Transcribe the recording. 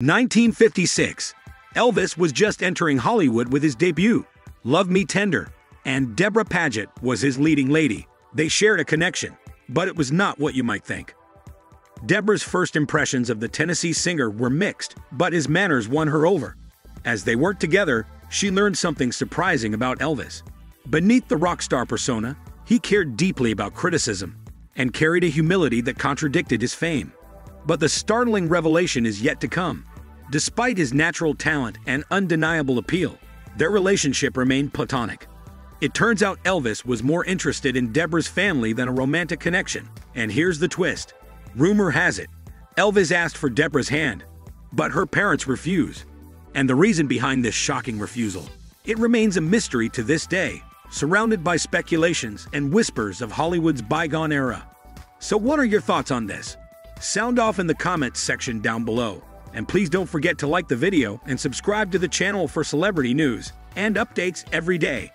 1956. Elvis was just entering Hollywood with his debut. Love Me Tender, and Debra Paget was his leading lady. They shared a connection, but it was not what you might think. Debra's first impressions of the Tennessee singer were mixed, but his manners won her over. As they worked together, she learned something surprising about Elvis. Beneath the rock star persona, he cared deeply about criticism and carried a humility that contradicted his fame. But the startling revelation is yet to come. Despite his natural talent and undeniable appeal, their relationship remained platonic. It turns out Elvis was more interested in Debra's family than a romantic connection. And here's the twist. Rumor has it, Elvis asked for Debra's hand, but her parents refused. And the reason behind this shocking refusal, it remains a mystery to this day, surrounded by speculations and whispers of Hollywood's bygone era. So what are your thoughts on this? Sound off in the comments section down below. And please don't forget to like the video and subscribe to the channel for celebrity news and updates every day.